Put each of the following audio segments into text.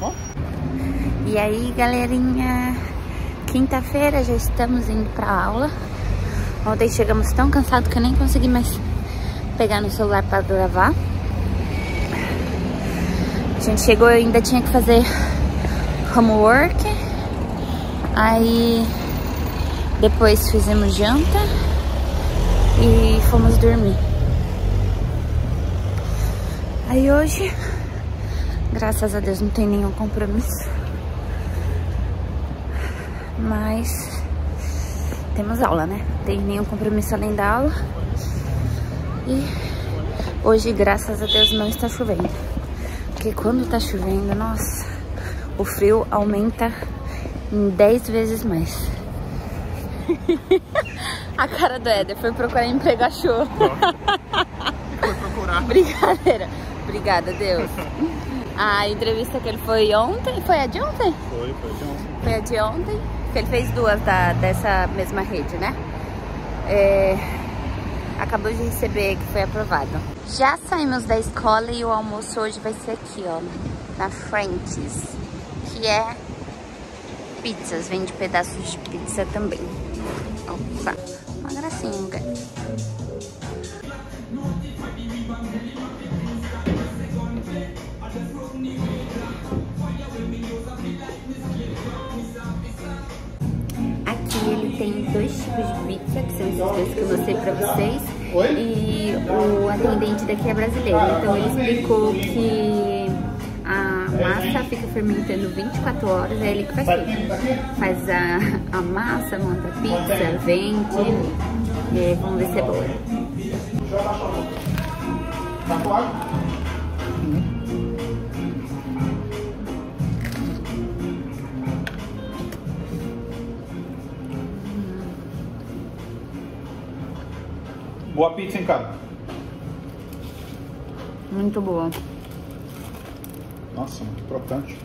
Ó. E aí, galerinha, quinta-feira já estamos indo pra aula. Ontem chegamos tão cansados que eu nem consegui mais pegar no celular pra gravar. A gente chegou e ainda tinha que fazer homework. Aí depois fizemos janta e fomos dormir. Aí hoje, graças a Deus, não tem nenhum compromisso. Mas temos aula, né? Não tem nenhum compromisso além da aula. E hoje, graças a Deus, não está chovendo. Porque quando tá chovendo, nossa, o frio aumenta em 10 vezes mais. a cara do Éder foi procurar emprego, achou. Foi procurar. Brincadeira. Obrigada, Deus. A entrevista que ele foi ontem, foi a de ontem? Foi, foi de ontem. Foi a de ontem, que ele fez duas da, dessa mesma rede, né? É, acabou de receber que foi aprovado. Já saímos da escola e o almoço hoje vai ser aqui, ó, na French's, que é pizzas, vende pedaços de pizza também. Opa, uma gracinha, lugar. Tipos de pizza, que são esses dois que eu mostrei pra vocês. E o atendente daqui é brasileiro, então ele explicou que a massa fica fermentando 24 horas, é ele que faz. Faz a, a massa, monta a pizza, vende. E vamos ver se é boa. Boa pizza, hein, cara? Muito boa. Nossa, muito crocante.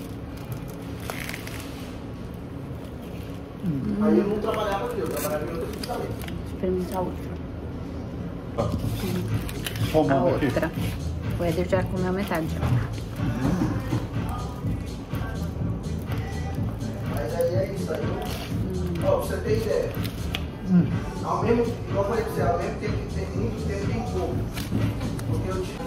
Aí eu não trabalhava aqui, eu trabalhava em outra hospitalê. Experimentar outra. Tá. A aqui. outra. O Eder já comeu metade. já. Mas aí é isso aí. Ó, pra você ter ideia. Ao mesmo, igual eu falei pra você, ao mesmo tempo que tem muito, tempo tem pouco. Porque eu tive.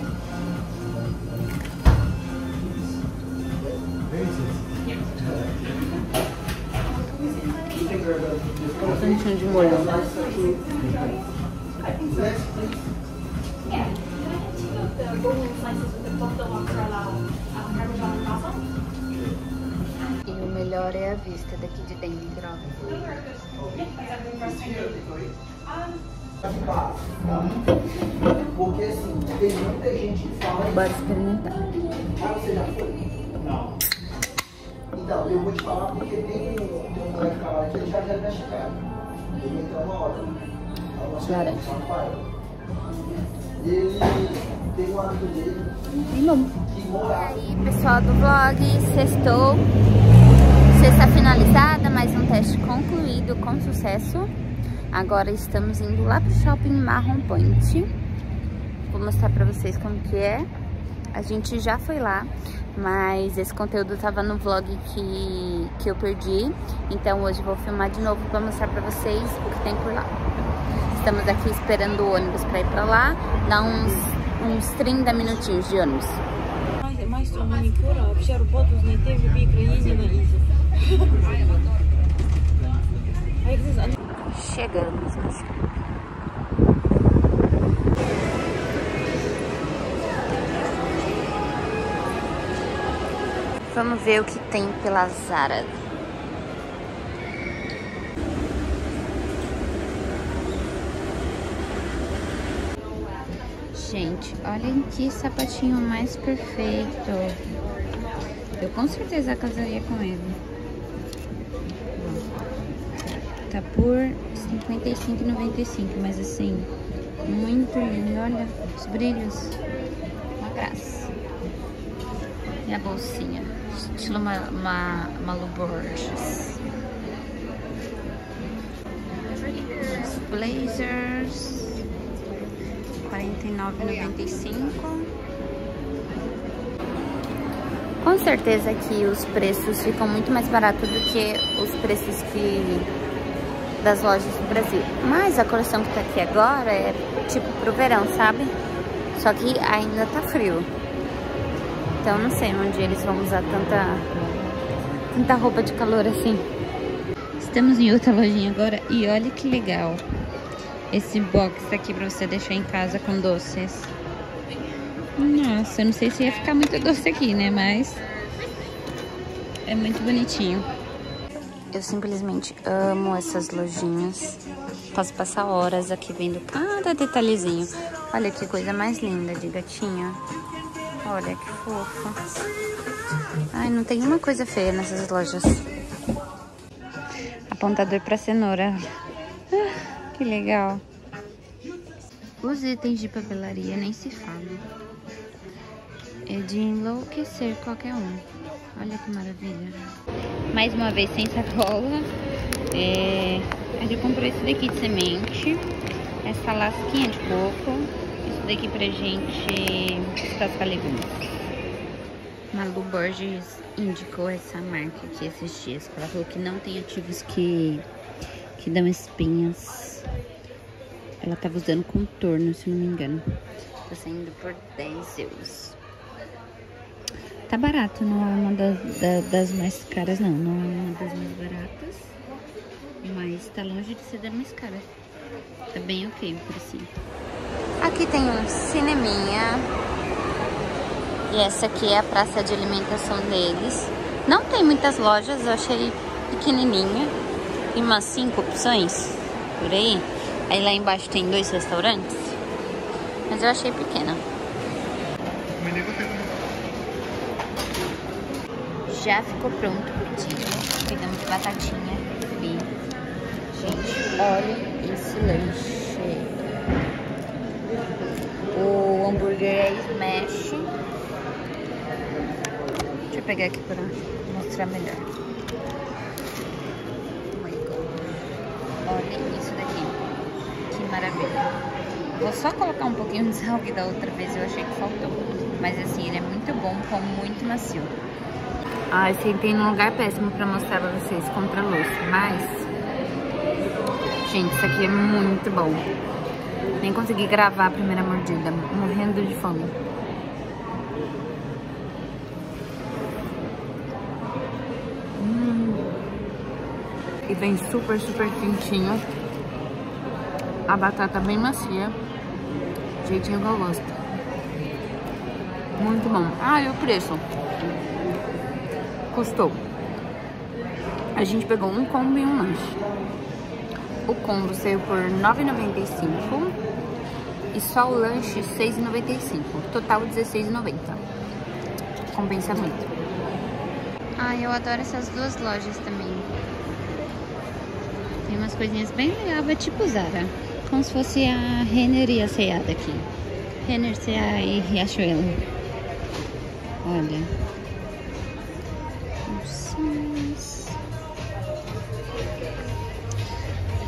Bastante de molho. E o melhor é a vista daqui de dentro, ó. Porque assim, tem muita gente que fala. Bora experimentar. Ah, você já foi? Não. Então, eu vou te falar porque tem um, moleque lá que ele já deve ter chegado. Ele entrou uma hora. Laranja. Ele tem um amigo dele que morava. aí, pessoal do vlog, sextou. Sexta finalizada, mais um teste concluído com sucesso. Agora estamos indo lá pro shopping Marron Point. Vou mostrar pra vocês como que é. A gente já foi lá, mas esse conteúdo tava no vlog que, que eu perdi. Então hoje eu vou filmar de novo pra mostrar pra vocês o que tem por lá. Estamos aqui esperando o ônibus pra ir pra lá. Dá uns, uns 30 minutinhos de ônibus. Майстром манікюра, взагалі роботу знайти в будь-якій країні на ізі. Chegamos. Vamos ver o que tem pela Zara. Gente, olhem que sapatinho mais perfeito. Eu com certeza casaria com ele. Tá por R$ 55,95, mas assim, muito lindo. Olha os brilhos. Uma graça. E a bolsinha, estilo Malu Borges. Os blazers, R$ 49,95. Com certeza que os preços ficam muito mais baratos do que os preços que das lojas do Brasil. Mas a coleção que tá aqui agora é tipo pro verão, sabe? Só que ainda tá frio. Então não sei onde eles vão usar tanta, tanta roupa de calor assim. Estamos em outra lojinha agora e olha que legal. Esse box aqui pra você deixar em casa com doces. Nossa, eu não sei se ia ficar muito doce aqui, né? Mas é muito bonitinho. Eu simplesmente amo essas lojinhas. Posso passar horas aqui vendo cada detalhezinho. Olha que coisa mais linda de gatinha. Olha que fofo. Ai, não tem uma coisa feia nessas lojas. Apontador pra cenoura. Ah, que legal. Os itens de papelaria nem se fala. É de enlouquecer qualquer um. Olha que maravilha. Mais uma vez sem sacola. É... Eu comprei esse daqui de semente. Essa lasquinha de coco. Isso daqui pra gente descascar legumes. Malu Borges indicou essa marca aqui esses dias. Ela falou que não tem ativos que, que dão espinhas. Ela tava usando contorno, se não me engano. Tá saindo por 10 euros. Tá barato, não é uma das, das mais caras, não. Não é uma das mais baratas. Mas tá longe de ser das mais caras. Tá bem ok por assim. Aqui tem um cineminha. E essa aqui é a praça de alimentação deles. Não tem muitas lojas, eu achei pequenininha. Tem umas cinco opções por aí. Aí lá embaixo tem dois restaurantes. Mas eu achei pequena. Já ficou pronto o pedido. Pegamos batatinha frita. Gente, olha esse lanche. O hambúrguer é smash. Deixa eu pegar aqui para mostrar melhor. Olha isso daqui. Que maravilha. Vou só colocar um pouquinho de sal que da outra vez eu achei que faltou. Mas assim, ele é muito bom, com muito macio. Ai, sentei num lugar péssimo pra mostrar pra vocês contra a luz, mas... Gente, isso aqui é muito bom. Nem consegui gravar a primeira mordida, morrendo de fome. Hum. E vem super, super quentinho. A batata bem macia. Jeitinho que eu gosto. Muito bom. Ah, e o preço? Custou. A gente pegou um combo e um lanche. O combo saiu por R$ 9,95 e só o lanche R$ 6,95. Total R$ 16,90. Compensa muito. Ah, eu adoro essas duas lojas também. Tem umas coisinhas bem legais, tipo Zara. Como se fosse a Renner e a C&A daqui. Renner, C&A e Riachuelo. Olha.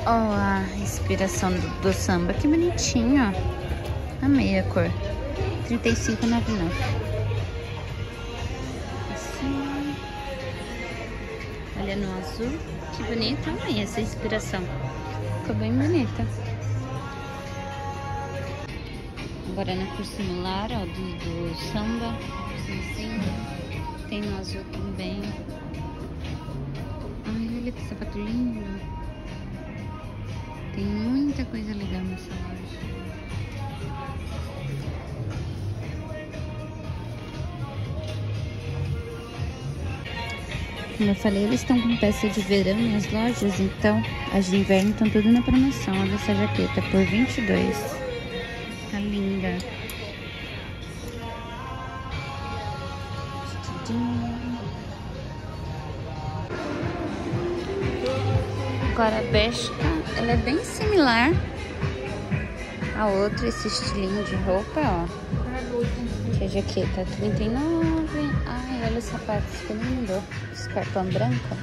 Ó, oh, a inspiração do, do, samba, que bonitinho, ó. Amei a cor. 35,99. Assim. Olha no azul. Que bonito. Amei essa inspiração. Ficou bem bonita. Agora na cor similar, ó, do, do samba. Azul também. Ai, olha que sapato lindo. Tem muita coisa legal nessa loja. Como eu falei, eles estão com peça de verão nas lojas, então as de inverno estão tudo na promoção. Olha essa jaqueta por 22. Tá linda. Agora a Bershka ela é bem similar a outra, esse estilinho de roupa, ó. Que a jaqueta 39. Ai, olha os sapatos, que lindo. Escarpão branco.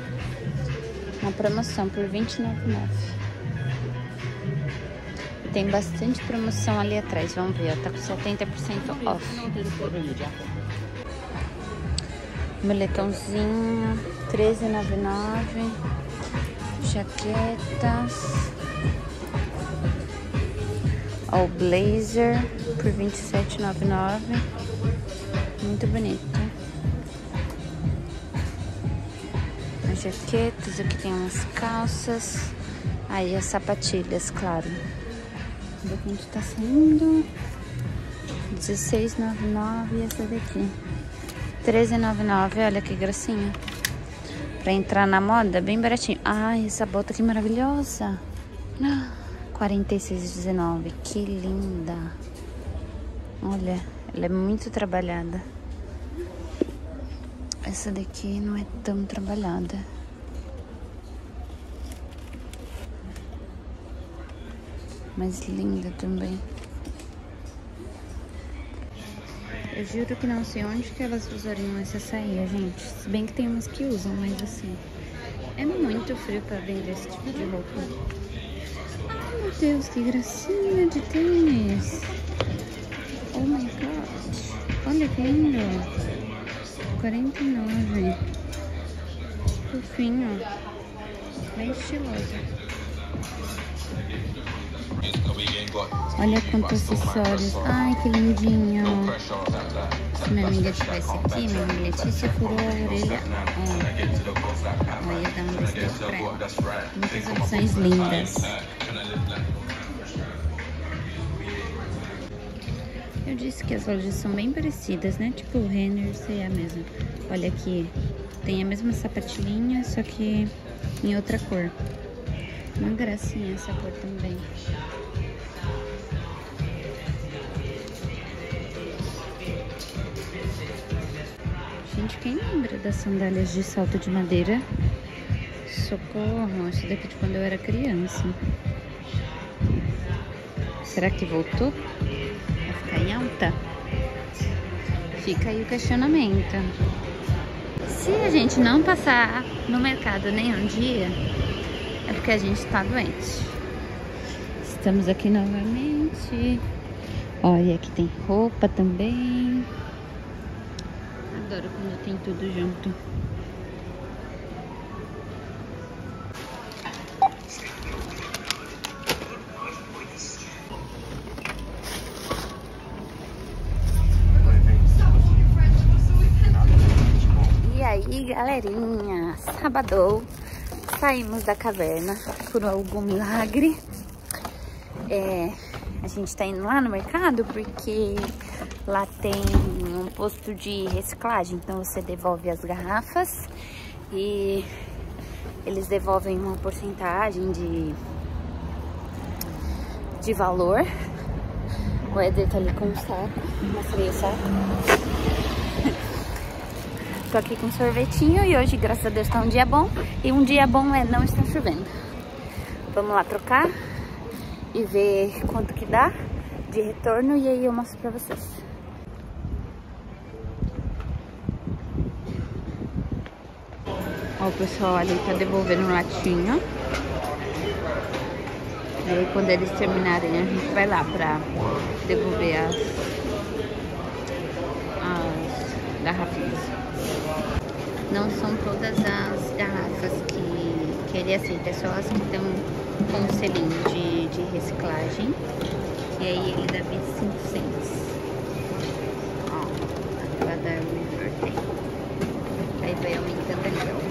Uma promoção por 29,9. Tem bastante promoção ali atrás, vamos ver, ó, tá com 70% off. Moletomzinho, R$13,99. Jaquetas. Ó, o blazer por R$27,99. Muito bonito. As jaquetas, aqui tem umas calças. Aí as sapatilhas, claro. Ver quanto tá saindo. R$16,99 e essa daqui. R$13,99, olha que gracinha. Pra entrar na moda, bem baratinho. Ai, essa bota que maravilhosa. R$46,19, que linda. Olha, ela é muito trabalhada. Essa daqui não é tão trabalhada. Mas linda também. Eu juro que não sei onde que elas usariam essa saia, gente. Se bem que tem umas que usam, mas assim... É muito frio pra vender esse tipo de roupa. Ai, meu Deus, que gracinha de tênis. Oh my God. Olha que lindo. 49. Fofinho. Bem estiloso. Olha quantos acessórios. Ai, que lindinho. Se minha amiga tivesse aqui, minha amiga Letícia furou a orelha. Ó, eu ia dar um. Muitas opções lindas. Eu disse que as lojas são bem parecidas, né? Tipo o Renner é a mesma. Olha aqui, tem a mesma sapatilhinha, só que em outra cor. Uma gracinha essa cor também. Gente, quem lembra das sandálias de salto de madeira? Socorro, isso daqui de quando eu era criança. Será que voltou? Vai ficar em alta? Fica aí o questionamento. Se a gente não passar no mercado nenhum dia, é porque a gente tá doente. Estamos aqui novamente. Olha, aqui tem roupa também. Adoro quando tem tudo junto. E aí, galerinha, sábado saímos da caverna por algum milagre. É, a gente tá indo lá no mercado porque lá tem um posto de reciclagem. Então você devolve as garrafas e eles devolvem uma porcentagem de, de valor. O Eder tá ali com o saco. Mostrei o saco. Tô aqui com sorvetinho e hoje, graças a Deus, tá um dia bom. E um dia bom é não estar chovendo. Vamos lá trocar e ver quanto que dá de retorno e aí eu mostro pra vocês. Ó, o pessoal ali tá devolvendo um latinho. E aí quando eles terminarem a gente vai lá pra devolver as, as garrafinhas. Não são todas as garrafas que, ele aceita, é só as que estão com o selinho de, de reciclagem. E aí ele dá 25 cents. Ó, a da River tem. Aí vai aumentando ali, ó.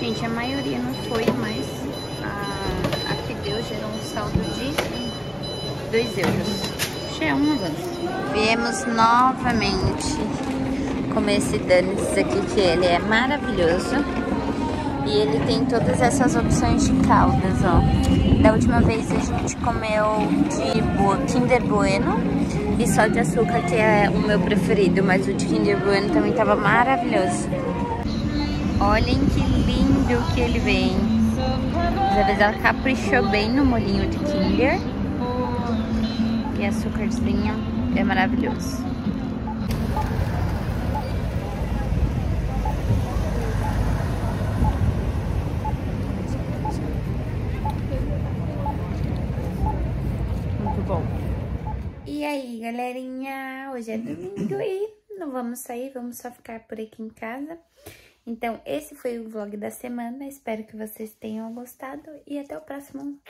Gente, a maioria não foi, mas a, a que deu gerou um saldo de 2 euros. Já é um avanço. Viemos novamente comer esse Danis aqui, que ele é maravilhoso. E ele tem todas essas opções de caldas, ó. Da última vez a gente comeu de Kinder Bueno e só de açúcar, que é o meu preferido. Mas o de Kinder Bueno também tava maravilhoso. Olhem que lindo que ele vem. Dessa vez ela caprichou bem no molinho de Kinder. E açúcarzinho é maravilhoso. E aí, galerinha, hoje é domingo e não vamos sair, vamos só ficar por aqui em casa. Então, esse foi o vlog da semana, espero que vocês tenham gostado e até o próximo